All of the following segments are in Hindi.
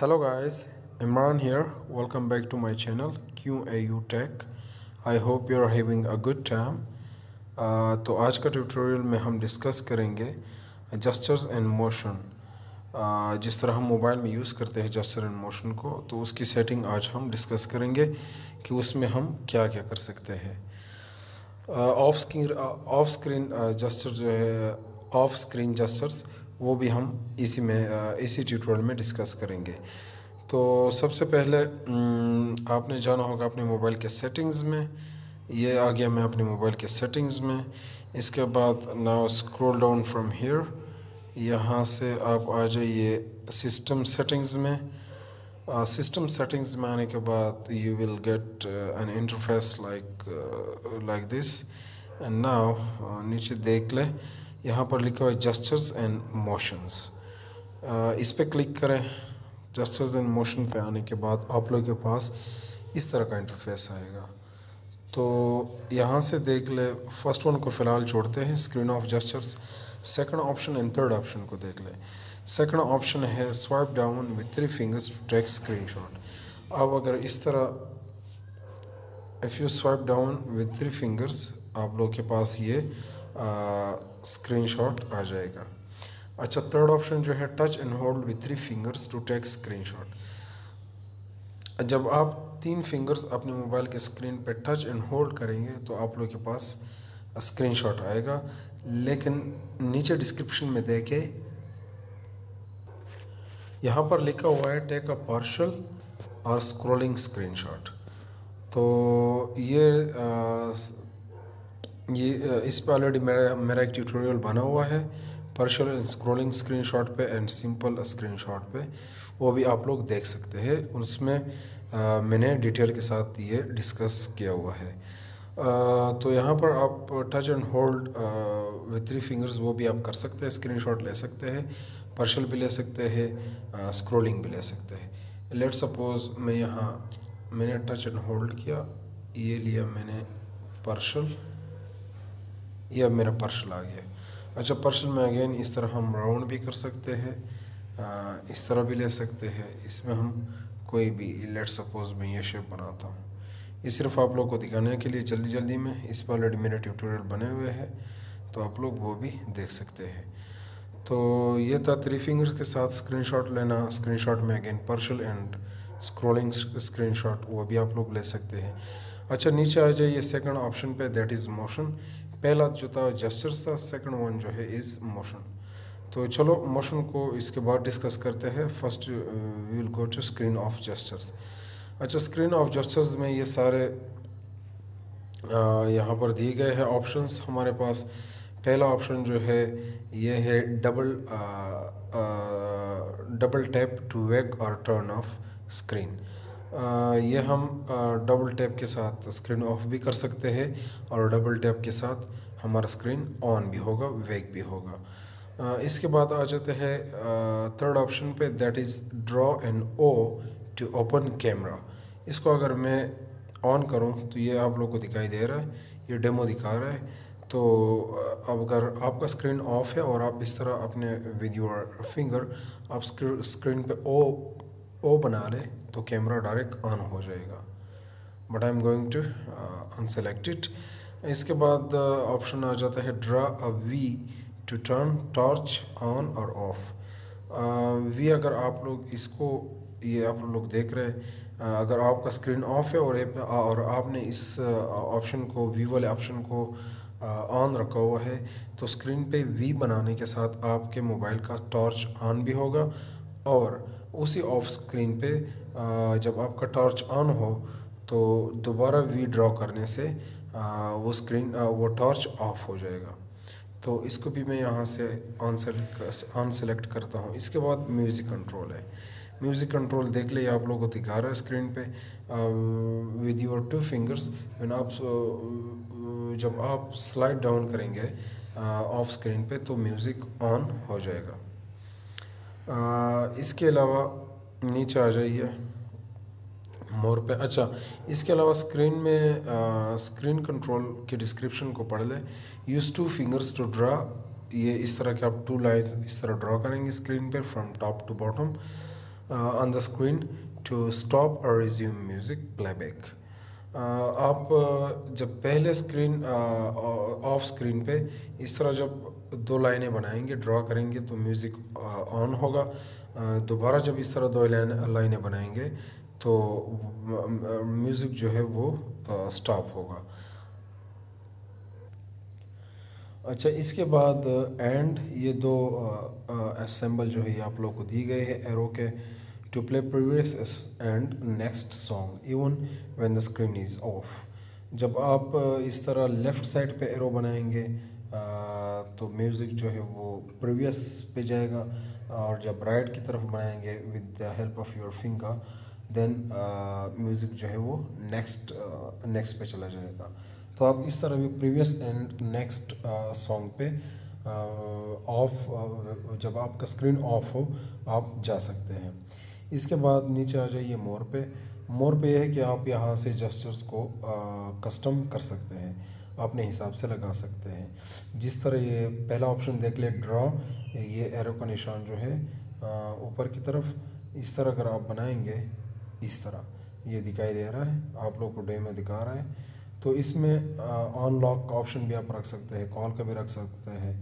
hello guys. Imran here. Welcome back to my channel qau tech. I hope you are having a good time. Uh, तो आज का ट्यूटोरियल में हम डिस्कस करेंगे जस्चर्स एंड मोशन जिस तरह हम मोबाइल में यूज़ करते हैं जस्चर एंड मोशन को तो उसकी सेटिंग आज हम डिस्कस करेंगे कि उसमें हम क्या क्या कर सकते हैं। Off screen off screen gesture जो है ऑफ़ स्क्रीन जस्चर्स वो भी हम इसी में इसी ट्यूटोरियल में डिस्कस करेंगे। तो सबसे पहले आपने जाना होगा अपने मोबाइल के सेटिंग्स में। ये आ गया मैं अपने मोबाइल के सेटिंग्स में। इसके बाद now scroll down from here यहाँ से आप आ जाइए सिस्टम सेटिंग्स में। सिस्टम सेटिंग्स में आने के बाद you will get an interface like like this and now नीचे देख लें। यहाँ पर लिखा हुआ है जस्चर्स एंड मोशंस इस पर क्लिक करें। जस्चर्स एंड मोशन पे आने के बाद आप लोग के पास इस तरह का इंटरफेस आएगा। तो यहाँ से देख ले फ़र्स्ट वन को फ़िलहाल छोड़ते हैं screen off gestures second option and third option को देख ले। सेकंड ऑप्शन है swipe down with three fingers to take screenshot अब अगर इस तरह if you swipe down with three fingers आप लोग के पास ये स्क्रीनशॉट आ जाएगा। अच्छा थर्ड ऑप्शन जो है touch and hold with three fingers to take screenshot जब आप तीन फिंगर्स अपने मोबाइल के स्क्रीन पे टच एंड होल्ड करेंगे तो आप लोग के पास स्क्रीनशॉट आएगा। लेकिन नीचे डिस्क्रिप्शन में देखे यहाँ पर लिखा हुआ है टेक अ पार्शल और स्क्रोलिंग स्क्रीनशॉट तो ये आ, ये इस पर ऑलरेडी मेरा मेरा एक ट्यूटोरियल बना हुआ है। पर्शल स्क्रॉलिंग स्क्रीनशॉट पे एंड सिंपल स्क्रीनशॉट पे। वो भी आप लोग देख सकते हैं। उसमें आ, मैंने डिटेल के साथ ये डिस्कस किया हुआ है। आ, तो यहाँ पर आप touch and hold with three fingers वो भी आप कर सकते हैं। स्क्रीनशॉट ले सकते हैं। पर्शल भी ले सकते हैं। स्क्रोलिंग भी ले सकते हैं। लेट सपोज़ मैं यहाँ मैंने टच एंड होल्ड किया। ये लिया मैंने पर्शल ये अब मेरा पर्शल आ गया अच्छा पर्शल में अगेन इस तरह हम राउंड भी कर सकते हैं इस तरह भी ले सकते हैं। इसमें हम कोई भी लेट सपोज़ मैं ये शेप बनाता हूँ। ये सिर्फ़ आप लोग को दिखाने के लिए जल्दी जल्दी में इस पर ऑलरेडी मेरे ट्यूटोरियल बने हुए हैं तो आप लोग वो भी देख सकते हैं। तो ये था थ्री फिंगर्स के साथ स्क्रीनशॉट लेना। स्क्रीनशॉट में again partial and scrolling screenshot वो भी आप लोग ले सकते हैं। अच्छा नीचे आ जाइए सेकंड ऑप्शन पे दैट इज़ मोशन पहला जो था जस्चर्स था सेकंड वन जो है इज़ मोशन तो चलो मोशन को इसके बाद डिस्कस करते हैं। First we will go to screen off gestures अच्छा स्क्रीन ऑफ़ जस्चर्स में ये सारे यहाँ पर दिए गए हैं ऑप्शंस हमारे पास। पहला ऑप्शन जो है, ये है double double tap to wake और टर्न ऑफ़ स्क्रीन ये हम डबल टैप के साथ स्क्रीन ऑफ़ भी कर सकते हैं और डबल टैप के साथ हमारा स्क्रीन ऑन भी होगा वेक भी होगा। इसके बाद आ जाते हैं थर्ड ऑप्शन पे that is draw an O to open camera इसको अगर मैं ऑन करूँ तो ये आप लोग को दिखाई दे रहा है, ये डेमो दिखा रहा है। तो अब अगर आपका स्क्रीन ऑफ़ है और आप इस तरह अपने विद योर फिंगर आप स्क्रीन पे ओ ओ बना लें तो कैमरा डायरेक्ट ऑन हो जाएगा। But I am going to unselected इसके बाद ऑप्शन uh, आ जाता है draw a V to turn torch on और ऑफ़ वी अगर आप लोग इसको ये आप लोग देख रहे हैं uh, अगर आपका स्क्रीन ऑफ़ है और और आपने इस ऑप्शन uh, को वी वाले ऑप्शन को ऑन रखा हुआ है तो स्क्रीन पे वी बनाने के साथ आपके मोबाइल का टॉर्च ऑन भी होगा और उसी ऑफ़ स्क्रीन पे जब आपका टॉर्च ऑन हो तो दोबारा वी ड्रॉ करने से वो स्क्रीन वो टॉर्च ऑफ़ हो जाएगा। तो इसको भी मैं यहाँ से ऑन सेलेक्ट ऑन सेलेक्ट करता हूँ। इसके बाद म्यूज़िक कंट्रोल है। म्यूज़िक कंट्रोल देख ले आप लोगों को दिखा रहा है स्क्रीन पे। With your two fingers when आप जब आप स्लाइड डाउन करेंगे ऑफ़ स्क्रीन पे तो म्यूज़िक ऑन हो जाएगा। आ, इसके अलावा नीचे आ जाइए। मोर पे। अच्छा इसके अलावा स्क्रीन में आ, स्क्रीन कंट्रोल के डिस्क्रिप्शन को पढ़ लें। Use two fingers to draw ये इस तरह के आप टू लाइन्स इस तरह ड्रा करेंगे स्क्रीन पर from top to bottom on the screen to stop और रिज्यूम म्यूज़िक प्लेबैक आप जब पहले स्क्रीन ऑफ़ स्क्रीन पे इस तरह जब दो लाइनें बनाएँगे ड्रा करेंगे तो म्यूज़िक ऑन होगा। दोबारा जब इस तरह दो लाइन, लाइनें बनाएँगे तो म्यूज़िक जो है वो स्टॉप होगा। अच्छा इसके बाद एंड ये दो असेंबल जो है आप लोग को दी गई है एरो के to play previous and next song even when the screen is off जब आप इस तरह लेफ़्ट साइड पे एरो बनाएँगे तो म्यूज़िक जो है वो प्रीवियस पे जाएगा और जब राइट की तरफ़ बनाएँगे with the help of your finger then music जो है वो नेक्स्ट नेक्स्ट पे चला जाएगा। तो आप इस तरह भी प्रीवियस एंड नेक्स्ट सॉन्ग पे ऑफ़ जब आपका स्क्रीन ऑफ़ हो, आप जा सकते हैं। इसके बाद नीचे आ जाइए मोर पे। मोर पे यह है कि आप यहाँ से जस्टर्स को कस्टम कर सकते हैं। अपने हिसाब से लगा सकते हैं। जिस तरह ये पहला ऑप्शन देख ले ड्रॉ ये एरो का निशान जो है ऊपर की तरफ़ इस तरह अगर आप बनाएँगे इस तरह ये दिखाई दे रहा है आप लोग को डे में दिखा रहा है तो इसमें ऑन लॉक का ऑप्शन भी आप रख सकते हैं कॉल का भी रख सकते हैं।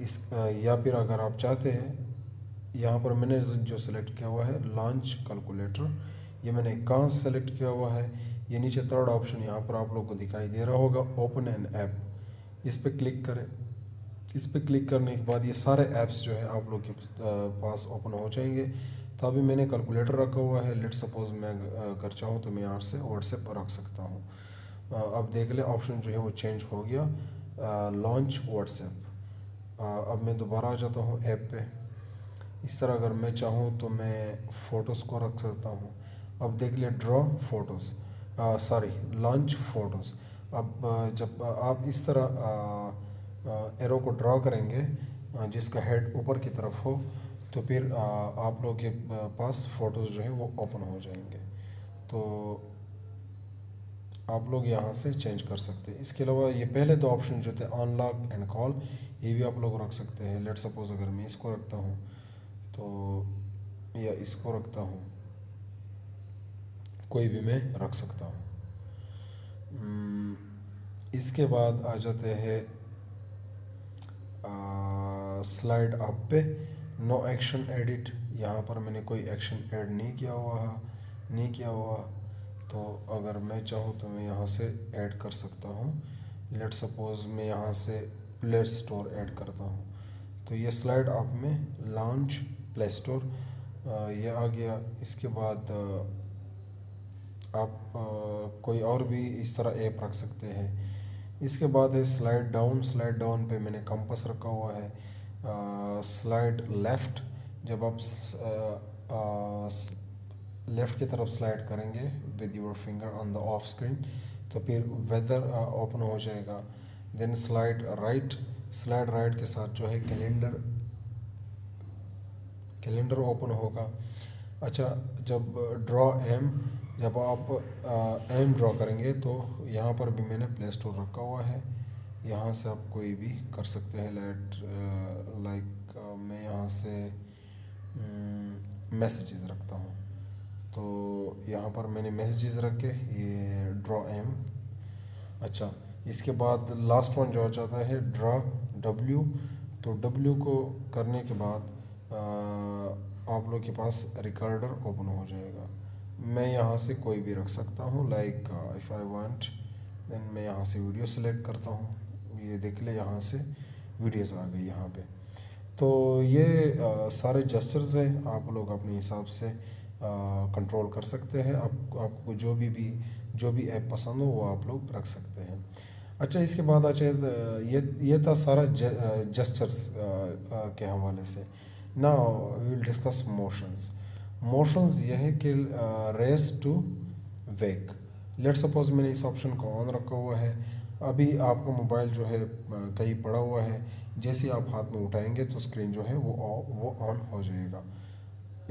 इस आ, या फिर अगर आप चाहते हैं यहाँ पर मैंने जो सेलेक्ट किया हुआ है लॉन्च कैलकुलेटर ये मैंने कहाँ सेलेक्ट किया हुआ है? ये नीचे थर्ड ऑप्शन यहाँ पर आप लोग को दिखाई दे रहा होगा ओपन एन ऐप इस पर क्लिक करें। इस पर क्लिक करने के बाद ये सारे ऐप्स जो है आप लोग के पास ओपन हो जाएँगे। तो अभी मैंने कैलकुलेटर रखा हुआ है। लेट सपोज़ मैं कर चाहूँ तो मैं यहाँ से व्हाट्सएप रख सकता हूँ। अब देख ले ऑप्शन जो है वो चेंज हो गया। लॉन्च व्हाट्सएप अब मैं दोबारा आ जाता हूँ ऐप पे। इस तरह अगर मैं चाहूँ तो मैं फ़ोटोज़ को रख सकता हूँ। अब देख लिया draw photos sorry launch photos अब जब आप इस तरह एरो को ड्रॉ करेंगे जिसका हेड ऊपर की तरफ़ हो तो फिर आप लोग के पास फ़ोटोज़ जो हैं वो ओपन हो जाएँगे। तो आप लोग यहाँ से चेंज कर सकते हैं। इसके अलावा ये पहले दो ऑप्शन जो थे अनलॉक एंड कॉल ये भी आप लोग रख सकते हैं। लेट सपोज़ अगर मैं इसको रखता हूँ तो या इसको रखता हूँ। कोई भी मैं रख सकता हूँ। इसके बाद आ जाते हैं स्लाइड अप पे। नो एक्शन एडिट यहाँ पर मैंने कोई एक्शन ऐड नहीं किया हुआ नहीं किया हुआ। तो अगर मैं चाहूँ तो मैं यहाँ से ऐड कर सकता हूँ। लेट सपोज़ मैं यहाँ से प्ले स्टोर ऐड करता हूँ। तो ये स्लाइड आप में लॉन्च प्ले स्टोर ये आ गया। इसके बाद आप कोई और भी इस तरह ऐप रख सकते हैं। इसके बाद है स्लाइड डाउन स्लाइड डाउन पे मैंने कंपस रखा हुआ है। स्लाइड लेफ़्ट जब आप लेफ़्ट की तरफ़ स्लाइड करेंगे with your finger on the off screen तो फिर वेदर ओपन हो जाएगा। Then slide right slide right के साथ जो है कैलेंडर कैलेंडर ओपन होगा। अच्छा जब ड्रॉ एम जब आप एम ड्रॉ करेंगे तो यहाँ पर भी मैंने प्ले स्टोर रखा हुआ है। यहाँ से आप कोई भी कर सकते हैं लाइट लाइक मैं यहाँ से मैसेजेस रखता हूँ। तो यहाँ पर मैंने मैसेजेस रखे, ये ड्रॉ एम अच्छा इसके बाद लास्ट वन जो आ जाता है ड्रा डब्ल्यू तो डब्ल्यू को करने के बाद आप लोग के पास रिकॉर्डर ओपन हो जाएगा। मैं यहाँ से कोई भी रख सकता हूँ like if I want then मैं यहाँ से वीडियो सेलेक्ट करता हूँ। ये देख ले यहाँ से वीडियोस आ गई यहाँ पे। तो ये आ, सारे जस्टर्स हैं आप लोग अपने हिसाब से कंट्रोल कर सकते हैं। आप आपको जो भी भी जो भी ऐप पसंद हो वो आप लोग रख सकते हैं। अच्छा इसके बाद अच्छा ये ये था सारा जस्टर्स के हवाले से। ना विल डिस्कस मोशंस मोशंस ये है कि raise to wake let suppose मैंने इस ऑप्शन को ऑन रखा हुआ है। अभी आपका मोबाइल जो है कहीं पड़ा हुआ है। जैसे आप हाथ में उठाएँगे तो स्क्रीन जो है वो वो ऑन हो जाएगा।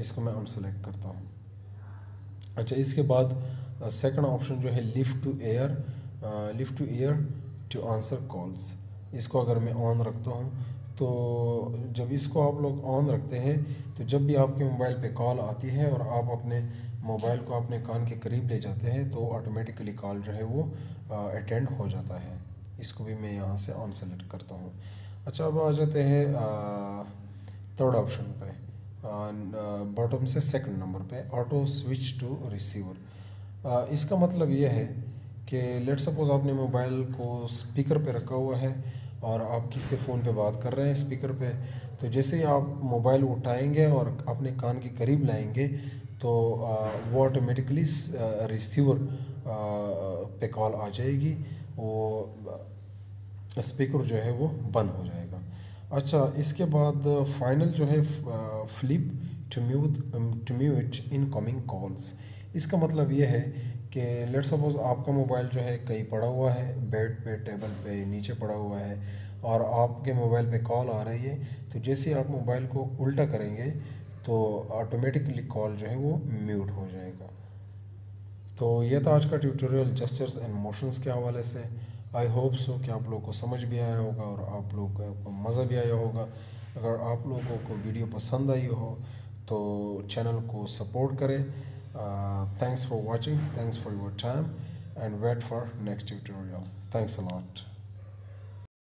इसको मैं अनसेलेक्ट करता हूँ। अच्छा इसके बाद सेकंड ऑप्शन जो है lift to ear lift to ear to answer calls इसको अगर मैं ऑन रखता हूँ तो जब इसको आप लोग ऑन रखते हैं तो जब भी आपके मोबाइल पे कॉल आती है और आप अपने मोबाइल को अपने कान के करीब ले जाते हैं तो ऑटोमेटिकली कॉल जो है वो अटेंड हो जाता है। इसको भी मैं यहाँ से ऑन सेलेक्ट करता हूँ। अच्छा अब आ जाते हैं थर्ड ऑप्शन पे। बॉटम से सेकंड नंबर पे ऑटो स्विच टू रिसीवर इसका मतलब यह है कि लेट सपोज़ आपने मोबाइल को स्पीकर पे रखा हुआ है और आप किससे फ़ोन पे बात कर रहे हैं, स्पीकर पे तो जैसे ही आप मोबाइल उठाएँगे और अपने कान के करीब लाएँगे तो वो ऑटोमेटिकली रिसीवर पे कॉल आ जाएगी, वो स्पीकर जो है वो बंद हो जाएगा। अच्छा इसके बाद फाइनल जो है flip to mute to mute incoming calls इसका मतलब ये है कि लेट सपोज़ आपका मोबाइल जो है कहीं पड़ा हुआ है बेड पे टेबल पे, नीचे पड़ा हुआ है और आपके मोबाइल पे कॉल आ रही है तो जैसे आप मोबाइल को उल्टा करेंगे तो ऑटोमेटिकली कॉल जो है वो म्यूट हो जाएगा। तो ये था आज का ट्यूटोरियल जस्टर्स एंड मोशंस के हवाले से। आई होप सो कि आप लोग को समझ भी आया होगा और आप लोग को मज़ा भी आया होगा। अगर आप लोगों को वीडियो पसंद आई हो तो चैनल को सपोर्ट करें। Uh, thanks for watching. Thanks for your time and wait for next tutorial. Thanks a lot.